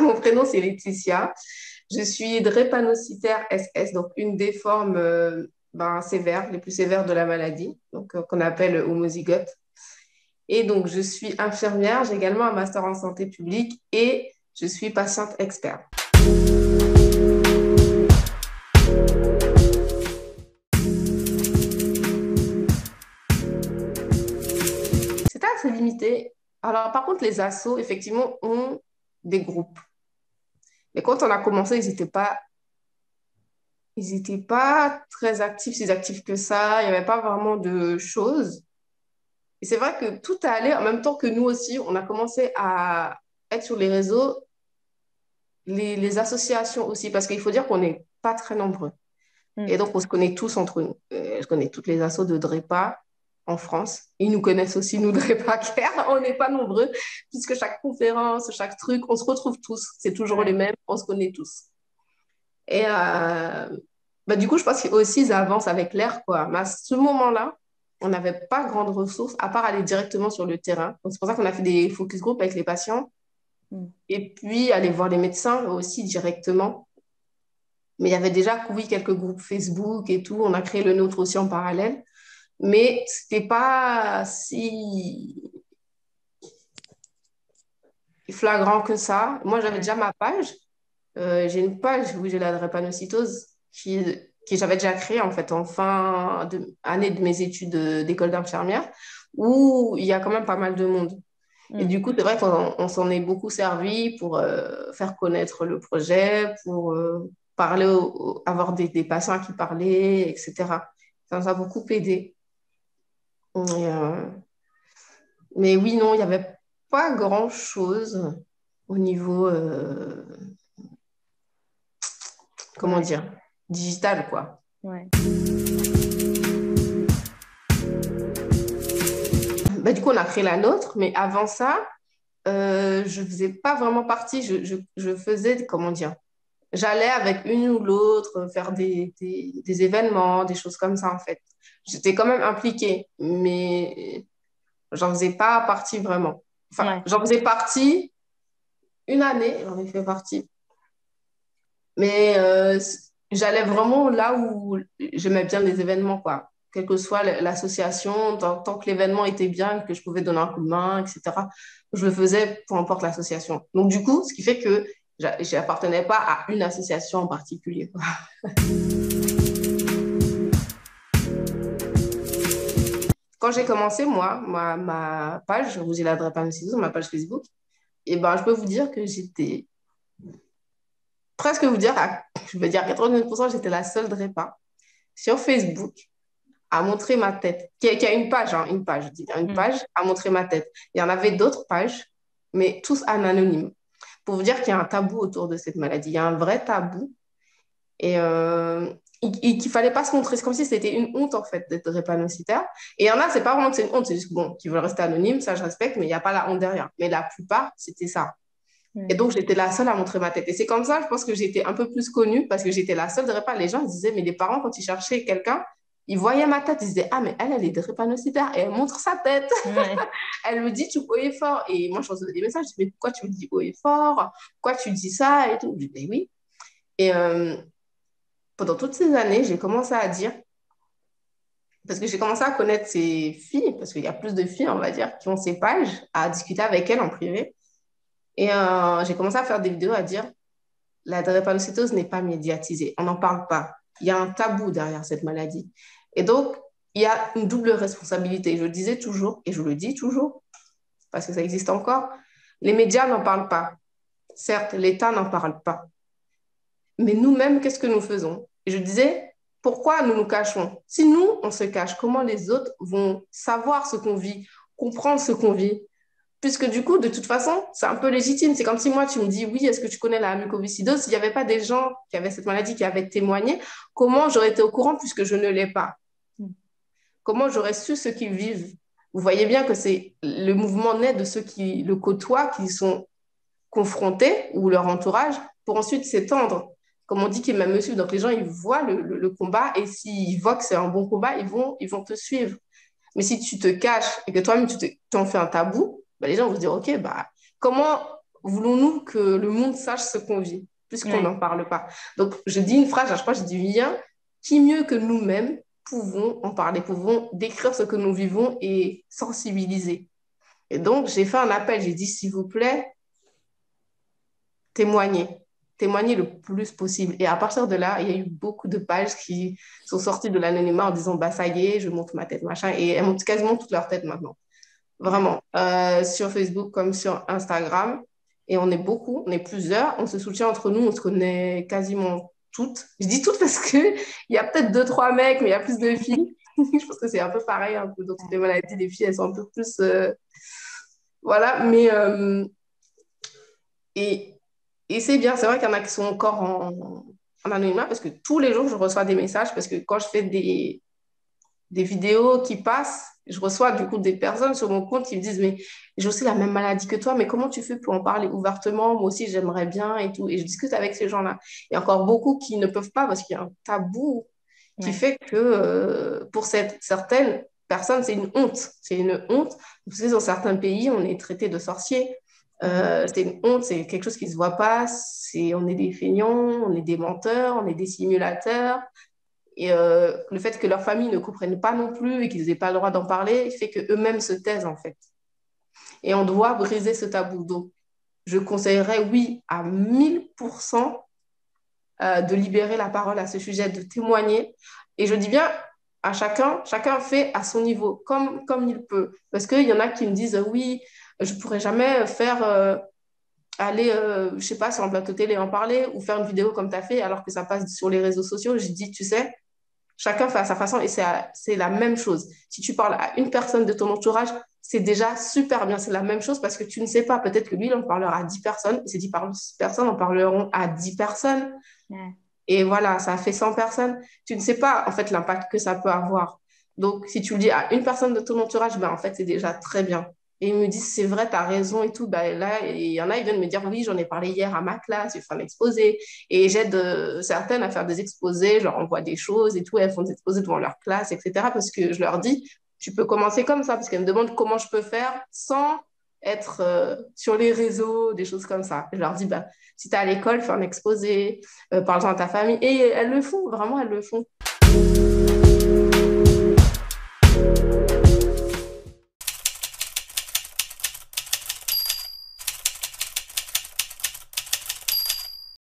Mon prénom, c'est Laetitia. Je suis drépanocytaire SS, donc une des formes euh, ben, sévères, les plus sévères de la maladie, donc euh, qu'on appelle homozygote. Et donc, je suis infirmière, j'ai également un master en santé publique et je suis patiente experte. C'est assez limité. Alors, par contre, les assos, effectivement, ont des groupes. Mais quand on a commencé, ils n'étaient pas, ils étaient pas très actifs, si actifs que ça. Il n'y avait pas vraiment de choses. Et c'est vrai que tout allait en même temps que nous aussi. On a commencé à être sur les réseaux, les, les associations aussi, parce qu'il faut dire qu'on n'est pas très nombreux. Mm. Et donc, on se connaît tous entre nous. Euh, je connais toutes les assos de DREPA en France. Ils nous connaissent aussi, nous, DREPA On n'est pas nombreux, puisque chaque conférence, chaque truc, on se retrouve tous. C'est toujours les mêmes, on se connaît tous. Et euh, bah, du coup, je pense qu'aussi, ils avancent avec l'air. Quoi. Mais à ce moment-là, on n'avait pas grande ressource, à part aller directement sur le terrain. C'est pour ça qu'on a fait des focus group avec les patients. Mm. Et puis, aller voir les médecins aussi directement mais il y avait déjà, oui, quelques groupes Facebook et tout. On a créé le nôtre aussi en parallèle. Mais ce n'était pas si flagrant que ça. Moi, j'avais déjà ma page. Euh, j'ai une page où j'ai la drépanocytose qui, que j'avais déjà créée en fait en fin d'année de, mes études d'école d'infirmière où il y a quand même pas mal de monde. Et mm. du coup, c'est vrai qu'on s'en est beaucoup servi pour euh, faire connaître le projet, pour euh, parler, avoir des, des, patients qui parlaient, etc. Ça nous a beaucoup aidé. Euh, mais oui, non, il n'y avait pas grand-chose au niveau, euh, comment dire, digital, quoi. Ouais. Bah, du coup, on a créé la nôtre, mais avant ça, euh, je ne faisais pas vraiment partie, je, je, je faisais, comment dire, j'allais avec une ou l'autre faire des, des, événements, des choses comme ça, en fait. J'étais quand même impliquée, mais j'en faisais pas partie vraiment. Enfin, j'en faisais partie une année, j'en ai fait partie. Mais euh, j'allais vraiment là où j'aimais bien les événements, quoi. Quelle que soit l'association, tant, tant, que l'événement était bien, que je pouvais donner un coup de main, etc., je le faisais, peu importe l'association. Donc, du coup, ce qui fait que je n'appartenais pas à une association en particulier. Quand j'ai commencé, moi, ma, ma page, vous j'ai l'adresse sur ma page Facebook, et ben, je peux vous dire que j'étais presque vous dire, je veux dire 99%, j'étais la seule Drepa sur Facebook à montrer ma tête, qui a, une page, hein, une page, une mm. page à montrer ma tête. Il y en avait d'autres pages, mais tous en anonyme pour vous dire qu'il y a un tabou autour de cette maladie. Il y a un vrai tabou. Et euh, qu'il ne fallait pas se montrer. C'est comme si c'était une honte, en fait, d'être drépanocytaire. Et il y en a, c'est pas vraiment que c'est une honte, c'est juste bon, qui veulent rester anonymes, ça je respecte, mais il n'y a pas la honte derrière. Mais la plupart, c'était ça. Et donc, j'étais la seule à montrer ma tête. Et c'est comme ça, je pense que j'étais un peu plus connue parce que j'étais la seule de Les gens disaient, mais les parents, quand ils cherchaient quelqu'un, ils voyaient ma tête, ils disaient Ah, mais elle, elle est drépanocytaire et elle montre sa tête. elle me dit Tu haut et fort. Et moi, je recevais des messages Je dis Mais pourquoi tu me dis haut et fort? Pourquoi tu dis ça et tout? Je dis Oui. Et euh, pendant toutes ces années, j'ai commencé à dire parce que j'ai commencé à connaître ces filles, parce qu'il y a plus de filles, on va dire, qui ont ces pages, à discuter avec elles en privé. Et euh, j'ai commencé à faire des vidéos à dire la drépanocytose n'est pas médiatisée, on n'en parle pas. Il y a un tabou derrière cette maladie. Et donc, il y a une double responsabilité. Je le disais toujours, et je le dis toujours, parce que ça existe encore, les médias n'en parlent pas. Certes, l'État n'en parle pas. Mais nous-mêmes, qu'est-ce que nous faisons? Je disais, pourquoi nous nous cachons? Si nous, on se cache, comment les autres vont savoir ce qu'on vit, comprendre ce qu'on vit? Puisque du coup, de toute façon, c'est un peu légitime. C'est comme si moi, tu me dis, oui, est-ce que tu connais la mucoviscidose? S'il n'y avait pas des gens qui avaient cette maladie, qui avaient témoigné, comment j'aurais été au courant puisque je ne l'ai pas? Comment j'aurais su ceux qui vivent? Vous voyez bien que c'est le mouvement naît de ceux qui le côtoient, qui sont confrontés ou leur entourage, pour ensuite s'étendre. Comme on dit qu'ils m'aiment me suivre. Donc les gens, ils voient le, combat et s'ils voient que c'est un bon combat, ils vont, ils vont te suivre. Mais si tu te caches et que toi-même, tu, en fais un tabou, bah, les gens vont se dire, OK, bah, comment voulons-nous que le monde sache ce qu'on vit, puisqu'on n'en parle pas? Donc, je dis une phrase, à chaque fois, je dis bien, qui mieux que nous-mêmes pouvons en parler, pouvons décrire ce que nous vivons et sensibiliser? Et donc, j'ai fait un appel, j'ai dit, s'il vous plaît, témoignez, témoignez le plus possible. Et à partir de là, il y a eu beaucoup de pages qui sont sorties de l'anonymat en disant, bah ça y est, je monte ma tête, machin, et elles montent quasiment toute leur tête maintenant. Vraiment. Euh, sur Facebook comme sur Instagram. Et on est beaucoup, on est plusieurs, on se soutient entre nous, on se connaît quasiment toutes. Je dis toutes parce qu'il y a peut-être deux, trois mecs, mais il y a plus de filles. je pense que c'est un peu pareil, un peu dans toutes les maladies, les filles, elles sont un peu plus... Euh, voilà, mais... Euh, et et c'est bien, c'est vrai qu'il y en a qui sont encore en, anonymat parce que tous les jours, je reçois des messages parce que quand je fais des, des vidéos qui passent, je reçois du coup des personnes sur mon compte qui me disent Mais j'ai aussi la même maladie que toi, mais comment tu fais pour en parler ouvertement? Moi aussi, j'aimerais bien et tout. Et je discute avec ces gens-là. Il y a encore beaucoup qui ne peuvent pas parce qu'il y a un tabou qui fait que euh, pour cette, certaines personnes, c'est une honte. C'est une honte. Vous savez, dans certains pays, on est traité de sorcier. Euh, c'est une honte, c'est quelque chose qui ne se voit pas. C'est, on est des feignants, on est des menteurs, on est des simulateurs. Et euh, le fait que leur famille ne comprenne pas non plus et qu'ils n'aient pas le droit d'en parler fait qu'eux-mêmes se taisent en fait. Et on doit briser ce tabou. Donc, je conseillerais, oui, à 1000% euh, de libérer la parole à ce sujet, de témoigner. Et je dis bien à chacun, chacun fait à son niveau, comme, comme il peut. Parce qu'il y en a qui me disent, oui, je pourrais jamais faire euh, aller, euh, je sais pas, sur un plateau télé en parler ou faire une vidéo comme tu as fait alors que ça passe sur les réseaux sociaux. Je dis, tu sais, chacun fait à sa façon et c'est la même chose. Si tu parles à une personne de ton entourage, c'est déjà super bien. C'est la même chose parce que tu ne sais pas. Peut-être que lui, il en parlera à 10 personnes. Ces 10 personnes en parleront à 10 personnes. Et voilà, ça fait 100 personnes. Tu ne sais pas, en fait, l'impact que ça peut avoir. Donc, si tu le dis à une personne de ton entourage, ben, en fait, c'est déjà très bien. Et ils me disent, c'est vrai, tu as raison et tout. Ben, là, il y en a, ils viennent me dire, oui, j'en ai parlé hier à ma classe, je fais un exposé. Et j'aide euh, certaines à faire des exposés, je leur envoie des choses et tout. elles font des exposés devant leur classe, etc. Parce que je leur dis, tu peux commencer comme ça. Parce qu'elles me demandent comment je peux faire sans être euh, sur les réseaux, des choses comme ça. Je leur dis, ben, si tu es à l'école, fais un exposé, euh, parle-en à ta famille. Et elles le font, vraiment, elles le font.